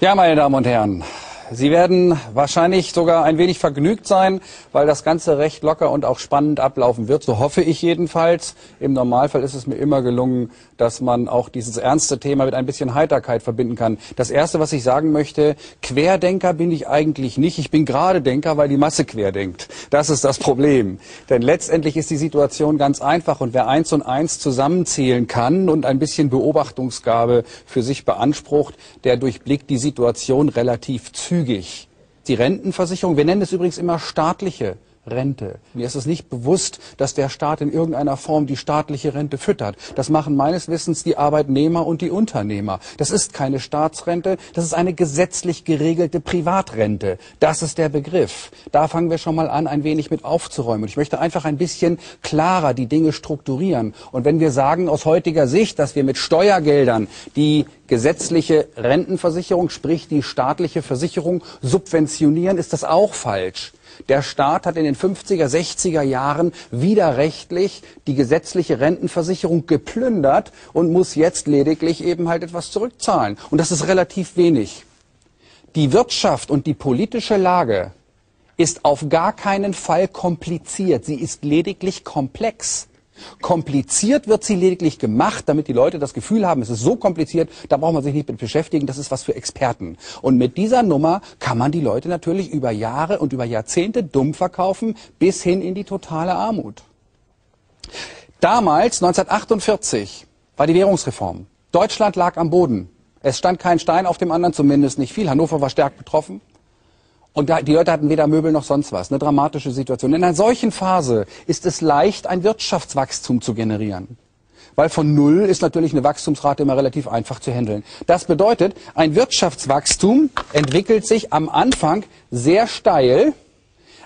Ja, meine Damen und Herren, Sie werden wahrscheinlich sogar ein wenig vergnügt sein, weil das Ganze recht locker und auch spannend ablaufen wird. So hoffe ich jedenfalls. Im Normalfall ist es mir immer gelungen, dass man auch dieses ernste Thema mit ein bisschen Heiterkeit verbinden kann. Das Erste, was ich sagen möchte, Querdenker bin ich eigentlich nicht. Ich bin gerade Denker, weil die Masse querdenkt. Das ist das Problem. Denn letztendlich ist die Situation ganz einfach und wer eins und eins zusammenzählen kann und ein bisschen Beobachtungsgabe für sich beansprucht, der durchblickt die Situation relativ zügig. Die Rentenversicherung, wir nennen es übrigens immer staatliche Rente. Mir ist es nicht bewusst, dass der Staat in irgendeiner Form die staatliche Rente füttert. Das machen meines Wissens die Arbeitnehmer und die Unternehmer. Das ist keine Staatsrente, das ist eine gesetzlich geregelte Privatrente. Das ist der Begriff. Da fangen wir schon mal an, ein wenig mit aufzuräumen. Ich möchte einfach ein bisschen klarer die Dinge strukturieren. Und wenn wir sagen aus heutiger Sicht, dass wir mit Steuergeldern die gesetzliche Rentenversicherung, sprich die staatliche Versicherung subventionieren, ist das auch falsch. Der Staat hat in den 50er, 60er Jahren widerrechtlich die gesetzliche Rentenversicherung geplündert und muss jetzt lediglich eben halt etwas zurückzahlen. Und das ist relativ wenig. Die Wirtschaft und die politische Lage ist auf gar keinen Fall kompliziert. Sie ist lediglich komplex. Kompliziert wird sie lediglich gemacht, damit die Leute das Gefühl haben, es ist so kompliziert, da braucht man sich nicht mit beschäftigen, das ist was für Experten. Und mit dieser Nummer kann man die Leute natürlich über Jahre und über Jahrzehnte dumm verkaufen, bis hin in die totale Armut. Damals, 1948, war die Währungsreform. Deutschland lag am Boden. Es stand kein Stein auf dem anderen, zumindest nicht viel. Hannover war stark betroffen. Und die Leute hatten weder Möbel noch sonst was. Eine dramatische Situation. In einer solchen Phase ist es leicht, ein Wirtschaftswachstum zu generieren. Weil von Null ist natürlich eine Wachstumsrate immer relativ einfach zu handeln. Das bedeutet, ein Wirtschaftswachstum entwickelt sich am Anfang sehr steil,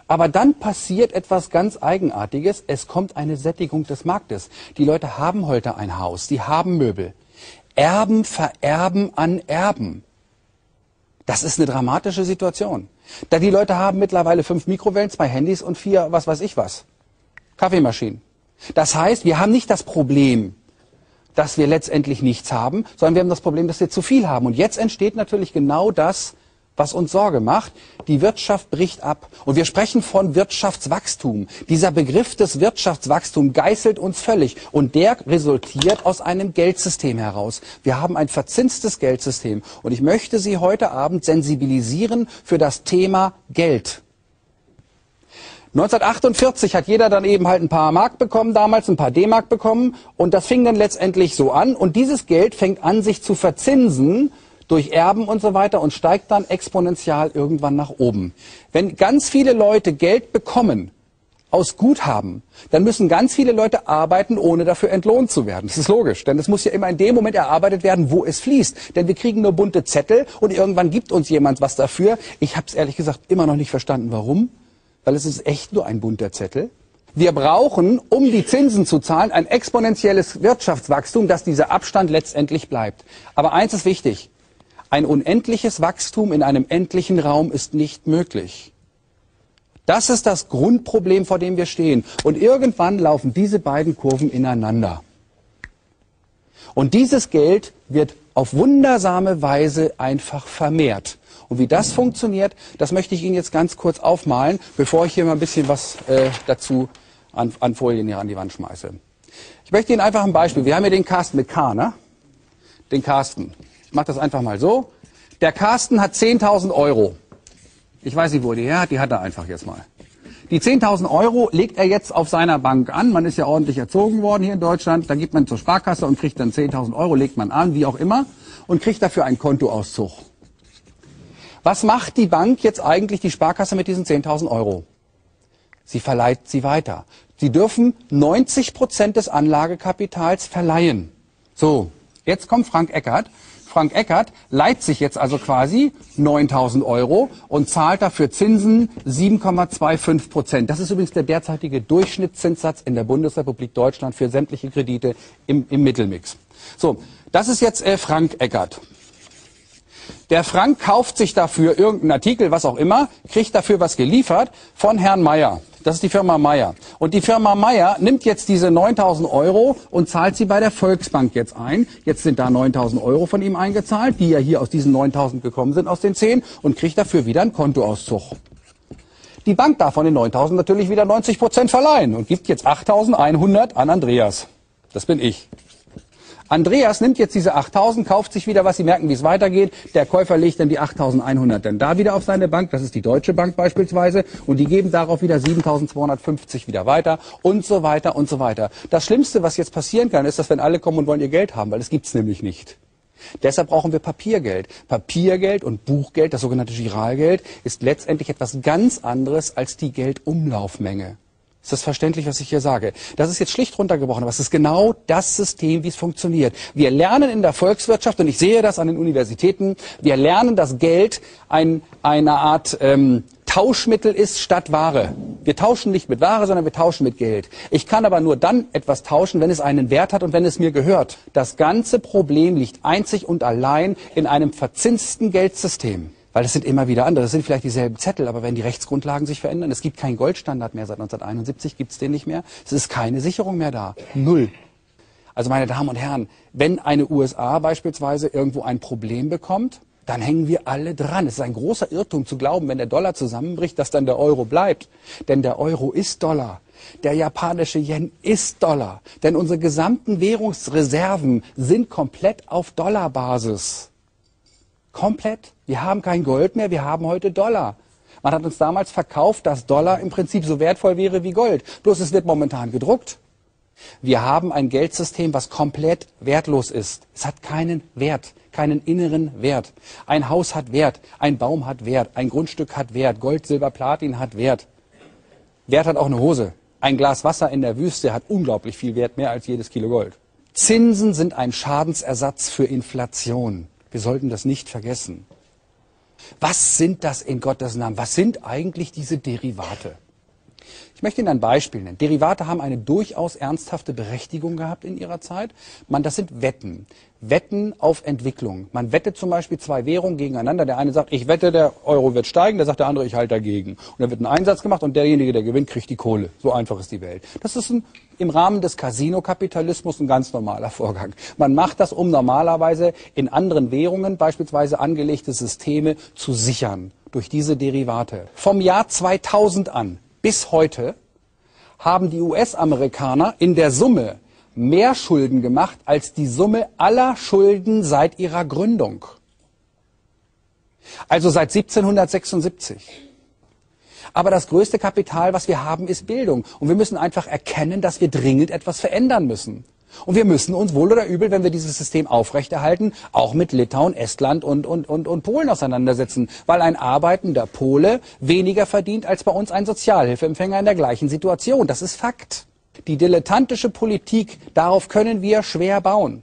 aber dann passiert etwas ganz Eigenartiges. Es kommt eine Sättigung des Marktes. Die Leute haben heute ein Haus, die haben Möbel. Erben vererben an Erben. Das ist eine dramatische Situation. Da die Leute haben mittlerweile fünf Mikrowellen, zwei Handys und vier, was weiß ich was, Kaffeemaschinen. Das heißt, wir haben nicht das Problem, dass wir letztendlich nichts haben, sondern wir haben das Problem, dass wir zu viel haben. Und jetzt entsteht natürlich genau das, was uns Sorge macht. Die Wirtschaft bricht ab. Und wir sprechen von Wirtschaftswachstum. Dieser Begriff des Wirtschaftswachstums geißelt uns völlig. Und der resultiert aus einem Geldsystem heraus. Wir haben ein verzinstes Geldsystem. Und ich möchte Sie heute Abend sensibilisieren für das Thema Geld. 1948 hat jeder dann eben halt ein paar Mark bekommen, damals ein paar D-Mark bekommen. Und das fing dann letztendlich so an. Und dieses Geld fängt an, sich zu verzinsen durch Erben und so weiter und steigt dann exponentiell irgendwann nach oben. Wenn ganz viele Leute Geld bekommen aus Guthaben, dann müssen ganz viele Leute arbeiten, ohne dafür entlohnt zu werden. Das ist logisch, denn es muss ja immer in dem Moment erarbeitet werden, wo es fließt. Denn wir kriegen nur bunte Zettel und irgendwann gibt uns jemand was dafür. Ich habe es ehrlich gesagt immer noch nicht verstanden, warum. Weil es ist echt nur ein bunter Zettel. Wir brauchen, um die Zinsen zu zahlen, ein exponentielles Wirtschaftswachstum, dass dieser Abstand letztendlich bleibt. Aber eins ist wichtig. Ein unendliches Wachstum in einem endlichen Raum ist nicht möglich. Das ist das Grundproblem, vor dem wir stehen. Und irgendwann laufen diese beiden Kurven ineinander. Und dieses Geld wird auf wundersame Weise einfach vermehrt. Und wie das funktioniert, das möchte ich Ihnen jetzt ganz kurz aufmalen, bevor ich hier mal ein bisschen was äh, dazu an, an Folien hier an die Wand schmeiße. Ich möchte Ihnen einfach ein Beispiel. Wir haben hier den Carsten mit K, ne? Den Carsten. Ich mache das einfach mal so. Der Carsten hat 10.000 Euro. Ich weiß nicht, wo die her hat, die hat er einfach jetzt mal. Die 10.000 Euro legt er jetzt auf seiner Bank an. Man ist ja ordentlich erzogen worden hier in Deutschland. Da geht man zur Sparkasse und kriegt dann 10.000 Euro, legt man an, wie auch immer, und kriegt dafür einen Kontoauszug. Was macht die Bank jetzt eigentlich, die Sparkasse, mit diesen 10.000 Euro? Sie verleiht sie weiter. Sie dürfen 90 Prozent des Anlagekapitals verleihen. So, jetzt kommt Frank Eckert Frank Eckert leiht sich jetzt also quasi 9000 Euro und zahlt dafür Zinsen 7,25 Prozent. Das ist übrigens der derzeitige Durchschnittszinssatz in der Bundesrepublik Deutschland für sämtliche Kredite im, im Mittelmix. So, das ist jetzt äh, Frank Eckert. Der Frank kauft sich dafür irgendeinen Artikel, was auch immer, kriegt dafür was geliefert von Herrn Meier. Das ist die Firma Meier. Und die Firma Meier nimmt jetzt diese 9000 Euro und zahlt sie bei der Volksbank jetzt ein. Jetzt sind da 9000 Euro von ihm eingezahlt, die ja hier aus diesen 9000 gekommen sind, aus den 10, und kriegt dafür wieder einen Kontoauszug. Die Bank darf von den 9000 natürlich wieder 90 Prozent verleihen und gibt jetzt 8100 an Andreas. Das bin ich. Andreas nimmt jetzt diese 8000, kauft sich wieder was, Sie merken, wie es weitergeht. Der Käufer legt dann die 8100 dann da wieder auf seine Bank, das ist die Deutsche Bank beispielsweise, und die geben darauf wieder 7250 wieder weiter und so weiter und so weiter. Das Schlimmste, was jetzt passieren kann, ist, dass wenn alle kommen und wollen ihr Geld haben, weil das gibt's nämlich nicht. Deshalb brauchen wir Papiergeld. Papiergeld und Buchgeld, das sogenannte Giralgeld, ist letztendlich etwas ganz anderes als die Geldumlaufmenge. Ist das verständlich, was ich hier sage? Das ist jetzt schlicht runtergebrochen, aber es ist genau das System, wie es funktioniert. Wir lernen in der Volkswirtschaft, und ich sehe das an den Universitäten, wir lernen, dass Geld ein, eine Art ähm, Tauschmittel ist statt Ware. Wir tauschen nicht mit Ware, sondern wir tauschen mit Geld. Ich kann aber nur dann etwas tauschen, wenn es einen Wert hat und wenn es mir gehört. Das ganze Problem liegt einzig und allein in einem verzinsten Geldsystem. Weil es sind immer wieder andere. Das sind vielleicht dieselben Zettel, aber wenn die Rechtsgrundlagen sich verändern, es gibt keinen Goldstandard mehr seit 1971, gibt es den nicht mehr. Es ist keine Sicherung mehr da. Null. Also meine Damen und Herren, wenn eine USA beispielsweise irgendwo ein Problem bekommt, dann hängen wir alle dran. Es ist ein großer Irrtum zu glauben, wenn der Dollar zusammenbricht, dass dann der Euro bleibt. Denn der Euro ist Dollar. Der japanische Yen ist Dollar. Denn unsere gesamten Währungsreserven sind komplett auf Dollarbasis. Komplett. Wir haben kein Gold mehr, wir haben heute Dollar. Man hat uns damals verkauft, dass Dollar im Prinzip so wertvoll wäre wie Gold. Bloß es wird momentan gedruckt. Wir haben ein Geldsystem, was komplett wertlos ist. Es hat keinen Wert, keinen inneren Wert. Ein Haus hat Wert, ein Baum hat Wert, ein Grundstück hat Wert, Gold, Silber, Platin hat Wert. Wert hat auch eine Hose. Ein Glas Wasser in der Wüste hat unglaublich viel Wert, mehr als jedes Kilo Gold. Zinsen sind ein Schadensersatz für Inflation. Wir sollten das nicht vergessen. Was sind das in Gottes Namen? Was sind eigentlich diese Derivate? Ich möchte Ihnen ein Beispiel nennen. Derivate haben eine durchaus ernsthafte Berechtigung gehabt in ihrer Zeit. Man, das sind Wetten. Wetten auf Entwicklung. Man wettet zum Beispiel zwei Währungen gegeneinander. Der eine sagt, ich wette, der Euro wird steigen, der sagt der andere, ich halte dagegen. Und dann wird ein Einsatz gemacht und derjenige, der gewinnt, kriegt die Kohle. So einfach ist die Welt. Das ist ein, im Rahmen des Casino-Kapitalismus ein ganz normaler Vorgang. Man macht das, um normalerweise in anderen Währungen beispielsweise angelegte Systeme zu sichern durch diese Derivate. Vom Jahr 2000 an bis heute haben die US-Amerikaner in der Summe mehr Schulden gemacht als die Summe aller Schulden seit ihrer Gründung. Also seit 1776. Aber das größte Kapital, was wir haben, ist Bildung. Und wir müssen einfach erkennen, dass wir dringend etwas verändern müssen. Und wir müssen uns wohl oder übel, wenn wir dieses System aufrechterhalten, auch mit Litauen, Estland und, und, und, und Polen auseinandersetzen, weil ein arbeitender Pole weniger verdient als bei uns ein Sozialhilfeempfänger in der gleichen Situation. Das ist Fakt. Die dilettantische Politik, darauf können wir schwer bauen.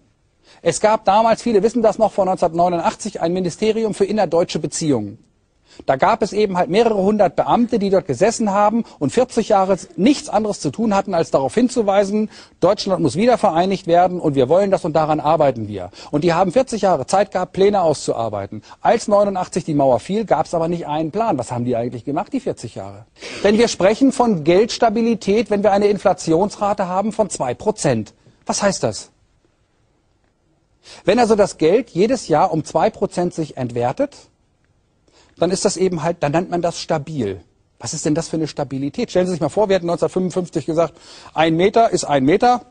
Es gab damals, viele wissen das noch, vor 1989 ein Ministerium für innerdeutsche Beziehungen. Da gab es eben halt mehrere hundert Beamte, die dort gesessen haben und 40 Jahre nichts anderes zu tun hatten, als darauf hinzuweisen, Deutschland muss wieder vereinigt werden und wir wollen das und daran arbeiten wir. Und die haben 40 Jahre Zeit gehabt, Pläne auszuarbeiten. Als 89 die Mauer fiel, gab es aber nicht einen Plan. Was haben die eigentlich gemacht, die 40 Jahre? Denn wir sprechen von Geldstabilität, wenn wir eine Inflationsrate haben von zwei Prozent. Was heißt das? Wenn also das Geld jedes Jahr um zwei Prozent sich entwertet, dann ist das eben halt, dann nennt man das stabil. Was ist denn das für eine Stabilität? Stellen Sie sich mal vor, wir hätten 1955 gesagt, ein Meter ist ein Meter,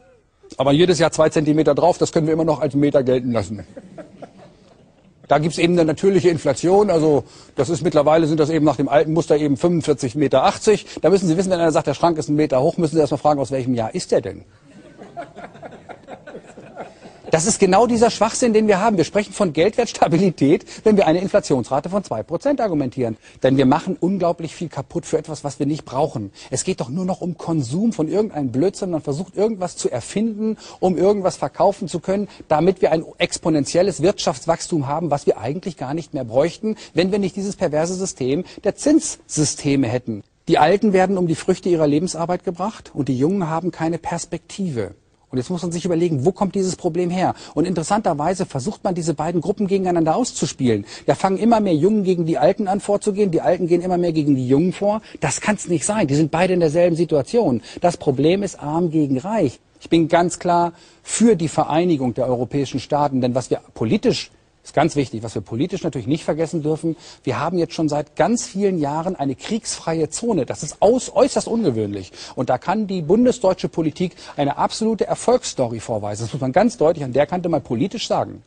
aber jedes Jahr zwei Zentimeter drauf, das können wir immer noch als Meter gelten lassen. Da gibt es eben eine natürliche Inflation, also das ist mittlerweile sind das eben nach dem alten Muster eben 45,80 Meter. Da müssen Sie wissen, wenn einer sagt, der Schrank ist ein Meter hoch, müssen Sie erstmal fragen, aus welchem Jahr ist der denn? Das ist genau dieser Schwachsinn, den wir haben. Wir sprechen von Geldwertstabilität, wenn wir eine Inflationsrate von zwei Prozent argumentieren. Denn wir machen unglaublich viel kaputt für etwas, was wir nicht brauchen. Es geht doch nur noch um Konsum von irgendeinem Blödsinn. Man versucht irgendwas zu erfinden, um irgendwas verkaufen zu können, damit wir ein exponentielles Wirtschaftswachstum haben, was wir eigentlich gar nicht mehr bräuchten, wenn wir nicht dieses perverse System der Zinssysteme hätten. Die Alten werden um die Früchte ihrer Lebensarbeit gebracht und die Jungen haben keine Perspektive. Und jetzt muss man sich überlegen, wo kommt dieses Problem her? Und interessanterweise versucht man diese beiden Gruppen gegeneinander auszuspielen. Da fangen immer mehr Jungen gegen die Alten an vorzugehen, die Alten gehen immer mehr gegen die Jungen vor. Das kann es nicht sein. Die sind beide in derselben Situation. Das Problem ist arm gegen reich. Ich bin ganz klar für die Vereinigung der europäischen Staaten, denn was wir politisch ist ganz wichtig, was wir politisch natürlich nicht vergessen dürfen. Wir haben jetzt schon seit ganz vielen Jahren eine kriegsfreie Zone. Das ist aus, äußerst ungewöhnlich. Und da kann die bundesdeutsche Politik eine absolute Erfolgsstory vorweisen. Das muss man ganz deutlich an der Kante mal politisch sagen.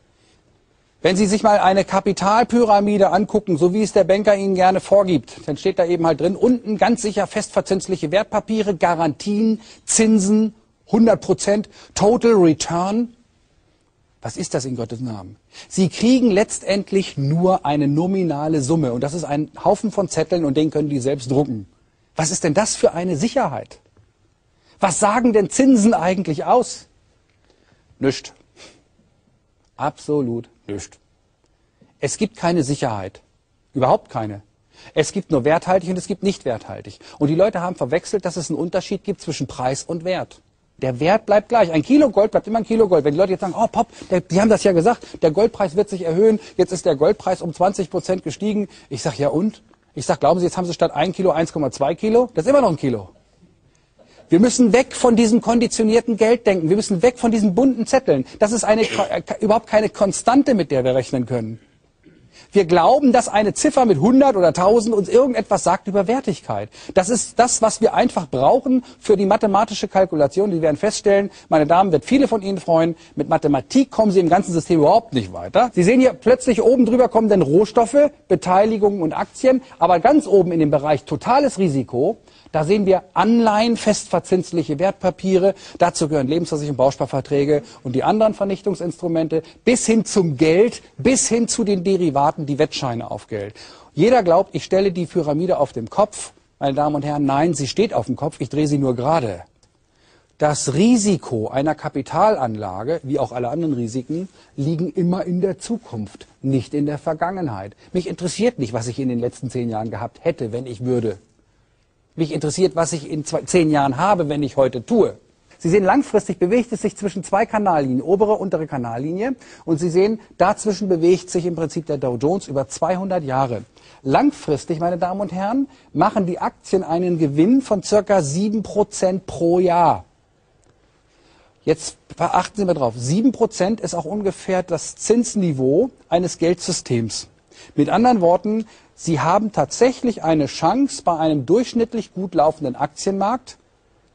Wenn Sie sich mal eine Kapitalpyramide angucken, so wie es der Banker Ihnen gerne vorgibt, dann steht da eben halt drin, unten ganz sicher festverzinsliche Wertpapiere, Garantien, Zinsen, 100 Prozent, Total Return. Was ist das in Gottes Namen? Sie kriegen letztendlich nur eine nominale Summe und das ist ein Haufen von Zetteln und den können die selbst drucken. Was ist denn das für eine Sicherheit? Was sagen denn Zinsen eigentlich aus? Nicht. Absolut nicht. Es gibt keine Sicherheit. Überhaupt keine. Es gibt nur werthaltig und es gibt nicht werthaltig. Und die Leute haben verwechselt, dass es einen Unterschied gibt zwischen Preis und Wert. Der Wert bleibt gleich. Ein Kilo Gold bleibt immer ein Kilo Gold. Wenn die Leute jetzt sagen, oh Pop, der, die haben das ja gesagt, der Goldpreis wird sich erhöhen, jetzt ist der Goldpreis um 20 Prozent gestiegen. Ich sage, ja und? Ich sage, glauben Sie, jetzt haben Sie statt ein Kilo 1,2 Kilo? Das ist immer noch ein Kilo. Wir müssen weg von diesem konditionierten Gelddenken. Wir müssen weg von diesen bunten Zetteln. Das ist eine, äh, überhaupt keine Konstante, mit der wir rechnen können. Wir glauben, dass eine Ziffer mit 100 oder 1000 uns irgendetwas sagt über Wertigkeit. Das ist das, was wir einfach brauchen für die mathematische Kalkulation. Die werden feststellen, meine Damen, wird viele von Ihnen freuen, mit Mathematik kommen Sie im ganzen System überhaupt nicht weiter. Sie sehen hier plötzlich oben drüber kommen dann Rohstoffe, Beteiligungen und Aktien, aber ganz oben in dem Bereich totales Risiko da sehen wir Anleihen, festverzinsliche Wertpapiere. Dazu gehören Lebensversicherung, Bausparverträge und die anderen Vernichtungsinstrumente bis hin zum Geld, bis hin zu den Derivaten, die Wettscheine auf Geld. Jeder glaubt, ich stelle die Pyramide auf dem Kopf. Meine Damen und Herren, nein, sie steht auf dem Kopf. Ich drehe sie nur gerade. Das Risiko einer Kapitalanlage, wie auch alle anderen Risiken, liegen immer in der Zukunft, nicht in der Vergangenheit. Mich interessiert nicht, was ich in den letzten zehn Jahren gehabt hätte, wenn ich würde. Mich interessiert, was ich in zwei, zehn Jahren habe, wenn ich heute tue. Sie sehen, langfristig bewegt es sich zwischen zwei Kanallinien, obere, untere Kanallinie. Und Sie sehen, dazwischen bewegt sich im Prinzip der Dow Jones über 200 Jahre. Langfristig, meine Damen und Herren, machen die Aktien einen Gewinn von circa 7% pro Jahr. Jetzt achten Sie mal drauf. 7% ist auch ungefähr das Zinsniveau eines Geldsystems. Mit anderen Worten, Sie haben tatsächlich eine Chance, bei einem durchschnittlich gut laufenden Aktienmarkt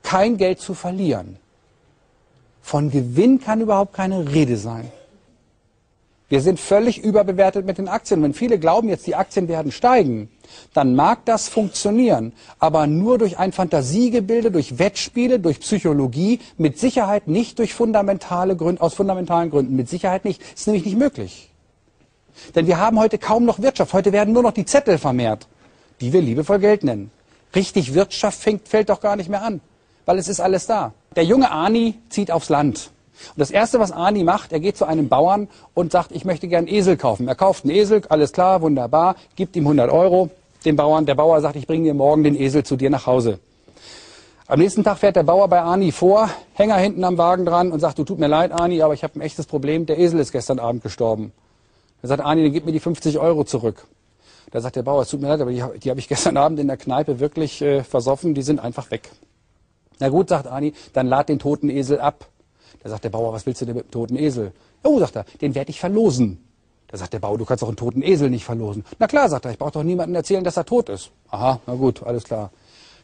kein Geld zu verlieren. Von Gewinn kann überhaupt keine Rede sein. Wir sind völlig überbewertet mit den Aktien. Wenn viele glauben jetzt, die Aktien werden steigen, dann mag das funktionieren, aber nur durch ein Fantasiegebilde, durch Wettspiele, durch Psychologie, mit Sicherheit nicht durch fundamentale Gründe, aus fundamentalen Gründen, mit Sicherheit nicht. Das ist nämlich nicht möglich. Denn wir haben heute kaum noch Wirtschaft. Heute werden nur noch die Zettel vermehrt, die wir liebevoll Geld nennen. Richtig Wirtschaft fängt, fällt doch gar nicht mehr an, weil es ist alles da. Der junge Ani zieht aufs Land. Und das Erste, was Ani macht, er geht zu einem Bauern und sagt, ich möchte gern Esel kaufen. Er kauft einen Esel, alles klar, wunderbar, gibt ihm 100 Euro, dem Bauern. Der Bauer sagt, ich bringe dir morgen den Esel zu dir nach Hause. Am nächsten Tag fährt der Bauer bei Ani vor, Hänger hinten am Wagen dran und sagt, du tut mir leid, Ani, aber ich habe ein echtes Problem, der Esel ist gestern Abend gestorben. Er sagt, Arni, dann gib mir die 50 Euro zurück. Da sagt der Bauer, es tut mir leid, aber die, die habe ich gestern Abend in der Kneipe wirklich äh, versoffen, die sind einfach weg. Na gut, sagt Arni, dann lad den toten Esel ab. Da sagt der Bauer, was willst du denn mit dem toten Esel? Oh, sagt er, den werde ich verlosen. Da sagt der Bauer, du kannst doch einen toten Esel nicht verlosen. Na klar, sagt er, ich brauche doch niemandem erzählen, dass er tot ist. Aha, na gut, alles klar.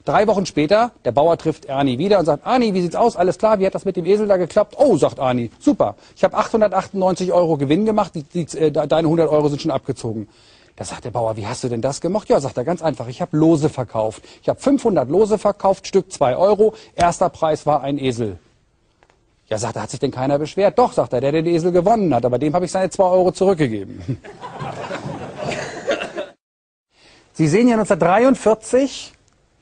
Drei Wochen später, der Bauer trifft Ernie wieder und sagt, Ernie, wie sieht's aus? Alles klar, wie hat das mit dem Esel da geklappt? Oh, sagt Ernie, super. Ich habe 898 Euro Gewinn gemacht, die, die, äh, deine 100 Euro sind schon abgezogen. Da sagt der Bauer, wie hast du denn das gemacht? Ja, sagt er ganz einfach, ich habe Lose verkauft. Ich habe 500 Lose verkauft, Stück 2 Euro. Erster Preis war ein Esel. Ja, sagt er, hat sich denn keiner beschwert? Doch, sagt er, der, der den Esel gewonnen hat, aber dem habe ich seine 2 Euro zurückgegeben. Sie sehen ja 1943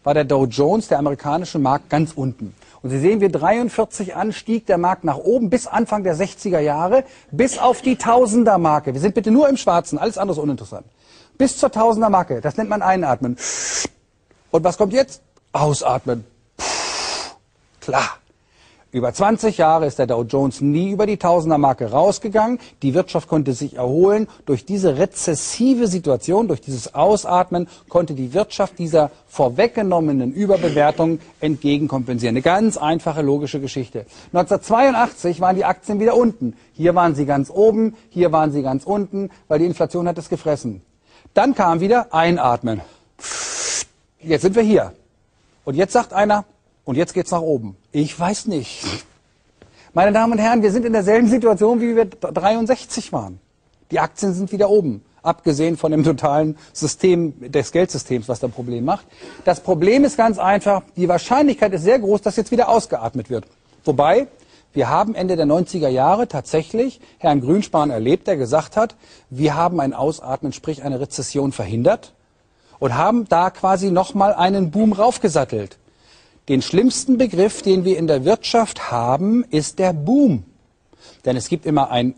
war der Dow Jones, der amerikanische Markt, ganz unten. Und Sie sehen, wie 43 an stieg der Markt nach oben bis Anfang der 60er Jahre, bis auf die Tausender-Marke. Wir sind bitte nur im Schwarzen, alles andere ist uninteressant. Bis zur Tausender-Marke, das nennt man Einatmen. Und was kommt jetzt? Ausatmen. Klar. Über 20 Jahre ist der Dow Jones nie über die Tausendermarke rausgegangen. Die Wirtschaft konnte sich erholen. Durch diese rezessive Situation, durch dieses Ausatmen konnte die Wirtschaft dieser vorweggenommenen Überbewertung entgegenkompensieren. Eine ganz einfache logische Geschichte. 1982 waren die Aktien wieder unten. Hier waren sie ganz oben, hier waren sie ganz unten, weil die Inflation hat es gefressen. Dann kam wieder Einatmen. Jetzt sind wir hier. Und jetzt sagt einer, und jetzt geht's nach oben. Ich weiß nicht. Meine Damen und Herren, wir sind in derselben Situation, wie wir 63 waren. Die Aktien sind wieder oben. Abgesehen von dem totalen System des Geldsystems, was da Problem macht. Das Problem ist ganz einfach, die Wahrscheinlichkeit ist sehr groß, dass jetzt wieder ausgeatmet wird. Wobei, wir haben Ende der 90er Jahre tatsächlich Herrn Grünspan erlebt, der gesagt hat, wir haben ein Ausatmen, sprich eine Rezession verhindert und haben da quasi nochmal einen Boom raufgesattelt. Den schlimmsten Begriff, den wir in der Wirtschaft haben, ist der Boom. Denn es gibt immer einen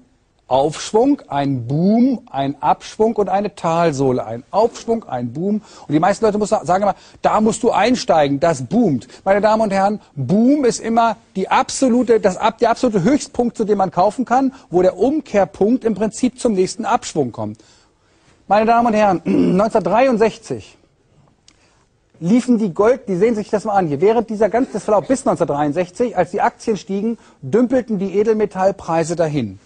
Aufschwung, einen Boom, einen Abschwung und eine Talsohle. Ein Aufschwung, ein Boom. Und die meisten Leute muss sagen immer, da musst du einsteigen, das boomt. Meine Damen und Herren, Boom ist immer die absolute, das, der absolute Höchstpunkt, zu dem man kaufen kann, wo der Umkehrpunkt im Prinzip zum nächsten Abschwung kommt. Meine Damen und Herren, 1963 liefen die Gold, die sehen sich das mal an hier, während dieser ganzen Verlauf bis 1963, als die Aktien stiegen, dümpelten die Edelmetallpreise dahin.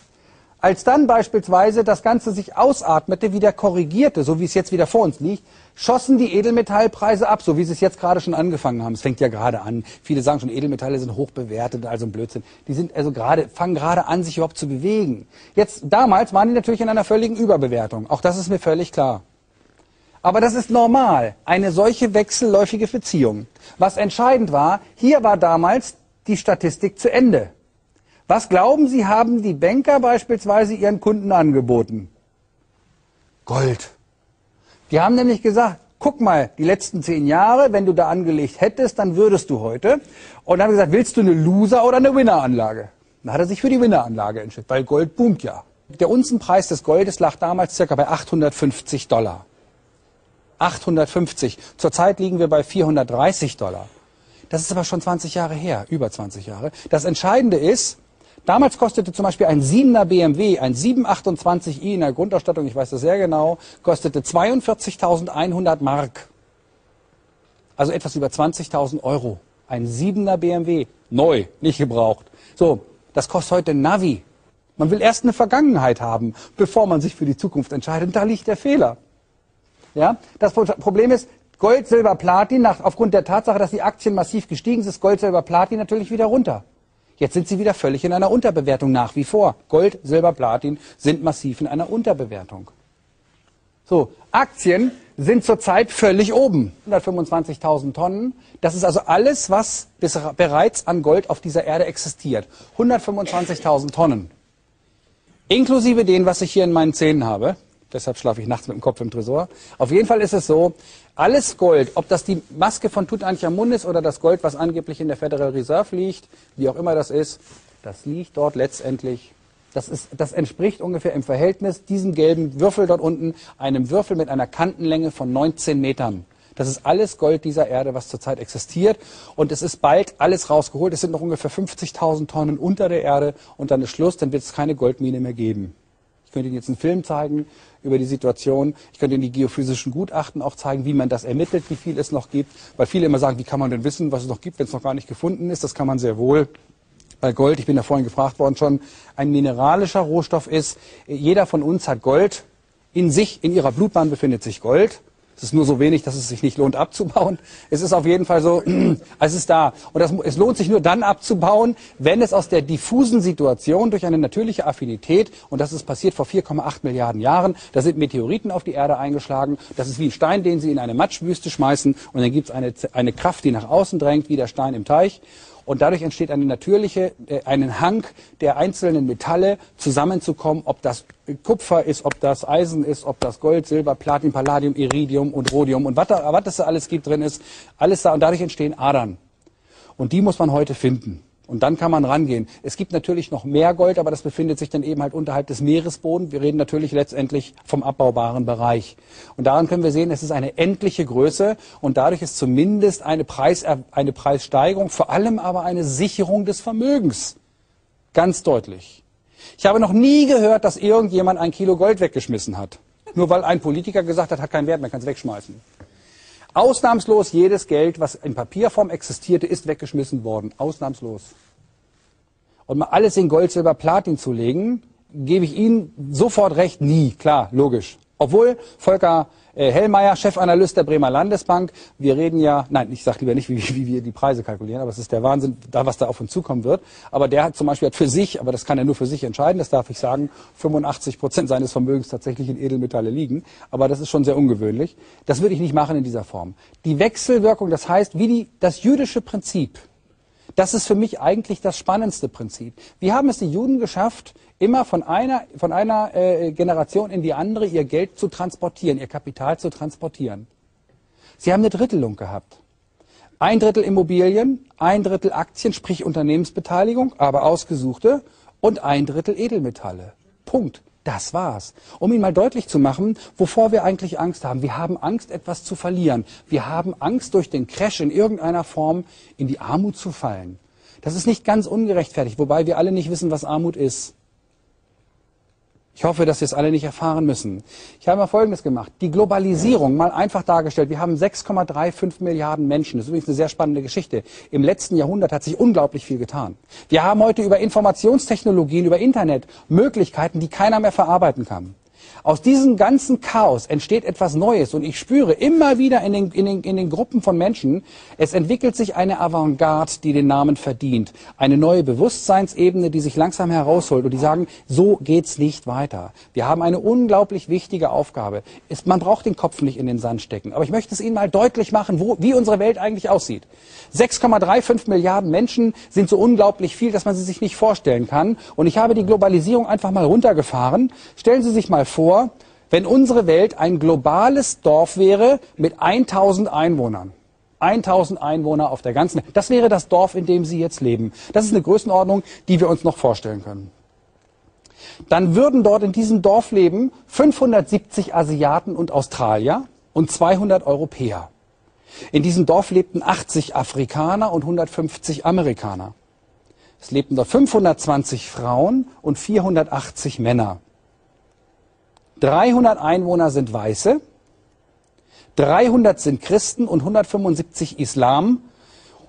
Als dann beispielsweise das Ganze sich ausatmete, wieder korrigierte, so wie es jetzt wieder vor uns liegt, schossen die Edelmetallpreise ab, so wie sie es jetzt gerade schon angefangen haben. Es fängt ja gerade an. Viele sagen schon, Edelmetalle sind hoch bewertet, also ein Blödsinn. Die sind also gerade, fangen gerade an, sich überhaupt zu bewegen. Jetzt, damals waren die natürlich in einer völligen Überbewertung. Auch das ist mir völlig klar. Aber das ist normal, eine solche wechselläufige Beziehung. Was entscheidend war, hier war damals die Statistik zu Ende. Was glauben Sie, haben die Banker beispielsweise ihren Kunden angeboten? Gold. Die haben nämlich gesagt, guck mal, die letzten zehn Jahre, wenn du da angelegt hättest, dann würdest du heute. Und dann haben gesagt, willst du eine Loser- oder eine Winner-Anlage? Dann hat er sich für die Winner-Anlage entschieden, weil Gold boomt ja. Der Unzenpreis des Goldes lag damals circa bei 850 Dollar. 850. Zurzeit liegen wir bei 430 Dollar. Das ist aber schon 20 Jahre her, über 20 Jahre. Das Entscheidende ist, damals kostete zum Beispiel ein 7er BMW, ein 728i in der Grundausstattung, ich weiß das sehr genau, kostete 42.100 Mark. Also etwas über 20.000 Euro. Ein 7er BMW, neu, nicht gebraucht. So, das kostet heute Navi. Man will erst eine Vergangenheit haben, bevor man sich für die Zukunft entscheidet. Und da liegt der Fehler. Ja? Das Problem ist, Gold, Silber, Platin, nach, aufgrund der Tatsache, dass die Aktien massiv gestiegen sind, ist Gold, Silber, Platin natürlich wieder runter. Jetzt sind sie wieder völlig in einer Unterbewertung nach wie vor. Gold, Silber, Platin sind massiv in einer Unterbewertung. So, Aktien sind zurzeit völlig oben. 125.000 Tonnen. Das ist also alles, was bereits an Gold auf dieser Erde existiert. 125.000 Tonnen. Inklusive den, was ich hier in meinen Zähnen habe. Deshalb schlafe ich nachts mit dem Kopf im Tresor. Auf jeden Fall ist es so, alles Gold, ob das die Maske von Tutanchamun ist oder das Gold, was angeblich in der Federal Reserve liegt, wie auch immer das ist, das liegt dort letztendlich. Das, ist, das entspricht ungefähr im Verhältnis diesem gelben Würfel dort unten einem Würfel mit einer Kantenlänge von 19 Metern. Das ist alles Gold dieser Erde, was zurzeit existiert. Und es ist bald alles rausgeholt. Es sind noch ungefähr 50.000 Tonnen unter der Erde. Und dann ist Schluss, dann wird es keine Goldmine mehr geben. Ich könnte Ihnen jetzt einen Film zeigen über die Situation. Ich könnte Ihnen die geophysischen Gutachten auch zeigen, wie man das ermittelt, wie viel es noch gibt. Weil viele immer sagen, wie kann man denn wissen, was es noch gibt, wenn es noch gar nicht gefunden ist. Das kann man sehr wohl. Weil Gold, ich bin ja vorhin gefragt worden schon, ein mineralischer Rohstoff ist. Jeder von uns hat Gold. In sich, in ihrer Blutbahn befindet sich Gold. Es ist nur so wenig, dass es sich nicht lohnt abzubauen. Es ist auf jeden Fall so, es ist da. Und das, es lohnt sich nur dann abzubauen, wenn es aus der diffusen Situation durch eine natürliche Affinität, und das ist passiert vor 4,8 Milliarden Jahren, da sind Meteoriten auf die Erde eingeschlagen. Das ist wie ein Stein, den sie in eine Matschwüste schmeißen. Und dann gibt es eine, eine Kraft, die nach außen drängt, wie der Stein im Teich. Und dadurch entsteht eine natürliche, äh, einen Hang der einzelnen Metalle zusammenzukommen, ob das Kupfer ist, ob das Eisen ist, ob das Gold, Silber, Platin, Palladium, Iridium und Rhodium und was, da, was das da alles gibt drin ist, alles da. Und dadurch entstehen Adern. Und die muss man heute finden. Und dann kann man rangehen. Es gibt natürlich noch mehr Gold, aber das befindet sich dann eben halt unterhalb des Meeresbodens. Wir reden natürlich letztendlich vom abbaubaren Bereich. Und daran können wir sehen, es ist eine endliche Größe und dadurch ist zumindest eine, Preis, eine Preissteigerung, vor allem aber eine Sicherung des Vermögens. Ganz deutlich. Ich habe noch nie gehört, dass irgendjemand ein Kilo Gold weggeschmissen hat. Nur weil ein Politiker gesagt hat, hat keinen Wert, man kann es wegschmeißen. Ausnahmslos jedes Geld, was in Papierform existierte, ist weggeschmissen worden. Ausnahmslos. Und mal alles in Gold, Silber, Platin zu legen, gebe ich Ihnen sofort recht, nie. Klar, logisch. Obwohl Volker äh, Hellmeier, Chefanalyst der Bremer Landesbank, wir reden ja, nein, ich sage lieber nicht, wie, wie, wir die Preise kalkulieren, aber es ist der Wahnsinn, da was da auf uns zukommen wird. Aber der hat zum Beispiel hat für sich, aber das kann er nur für sich entscheiden, das darf ich sagen, 85 Prozent seines Vermögens tatsächlich in Edelmetalle liegen. Aber das ist schon sehr ungewöhnlich. Das würde ich nicht machen in dieser Form. Die Wechselwirkung, das heißt, wie die, das jüdische Prinzip, das ist für mich eigentlich das spannendste Prinzip. Wie haben es die Juden geschafft, immer von einer, von einer äh, Generation in die andere ihr Geld zu transportieren, ihr Kapital zu transportieren? Sie haben eine Drittelung gehabt. Ein Drittel Immobilien, ein Drittel Aktien, sprich Unternehmensbeteiligung, aber ausgesuchte, und ein Drittel Edelmetalle. Punkt. Das war's. Um Ihnen mal deutlich zu machen, wovor wir eigentlich Angst haben. Wir haben Angst, etwas zu verlieren. Wir haben Angst, durch den Crash in irgendeiner Form in die Armut zu fallen. Das ist nicht ganz ungerechtfertigt, wobei wir alle nicht wissen, was Armut ist. Ich hoffe, dass wir es alle nicht erfahren müssen. Ich habe mal Folgendes gemacht. Die Globalisierung mal einfach dargestellt. Wir haben 6,35 Milliarden Menschen. Das ist übrigens eine sehr spannende Geschichte. Im letzten Jahrhundert hat sich unglaublich viel getan. Wir haben heute über Informationstechnologien, über Internet Möglichkeiten, die keiner mehr verarbeiten kann. Aus diesem ganzen Chaos entsteht etwas Neues und ich spüre immer wieder in den, in den, in den Gruppen von Menschen, es entwickelt sich eine Avantgarde, die den Namen verdient. Eine neue Bewusstseinsebene, die sich langsam herausholt und die sagen, so geht's nicht weiter. Wir haben eine unglaublich wichtige Aufgabe. Es, man braucht den Kopf nicht in den Sand stecken. Aber ich möchte es Ihnen mal deutlich machen, wo, wie unsere Welt eigentlich aussieht. 6,35 Milliarden Menschen sind so unglaublich viel, dass man sie sich nicht vorstellen kann. Und ich habe die Globalisierung einfach mal runtergefahren. Stellen Sie sich mal vor, wenn unsere Welt ein globales Dorf wäre mit 1000 Einwohnern. 1000 Einwohner auf der ganzen Welt. Das wäre das Dorf, in dem Sie jetzt leben. Das ist eine Größenordnung, die wir uns noch vorstellen können. Dann würden dort in diesem Dorf leben 570 Asiaten und Australier und 200 Europäer. In diesem Dorf lebten 80 Afrikaner und 150 Amerikaner. Es lebten dort 520 Frauen und 480 Männer. 300 Einwohner sind Weiße, 300 sind Christen und 175 Islam,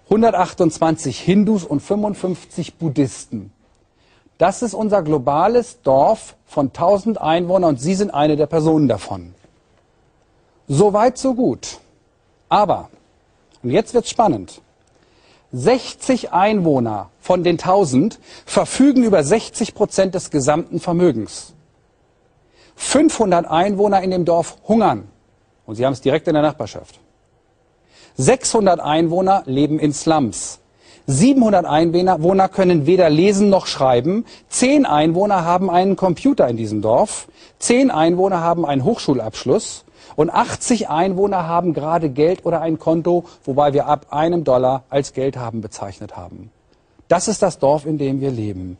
128 Hindus und 55 Buddhisten. Das ist unser globales Dorf von 1000 Einwohnern und Sie sind eine der Personen davon. So weit, so gut. Aber, und jetzt wird's spannend, 60 Einwohner von den 1000 verfügen über 60 Prozent des gesamten Vermögens. 500 Einwohner in dem Dorf hungern. Und sie haben es direkt in der Nachbarschaft. 600 Einwohner leben in Slums. 700 Einwohner können weder lesen noch schreiben. 10 Einwohner haben einen Computer in diesem Dorf. 10 Einwohner haben einen Hochschulabschluss. Und 80 Einwohner haben gerade Geld oder ein Konto, wobei wir ab einem Dollar als Geld haben bezeichnet haben. Das ist das Dorf, in dem wir leben.